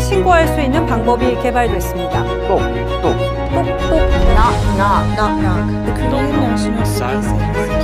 신고할 수 있는 방법이 개발됐습니다. 똑, 똑. 똑똑 knock knock knock knock. The Korean National Police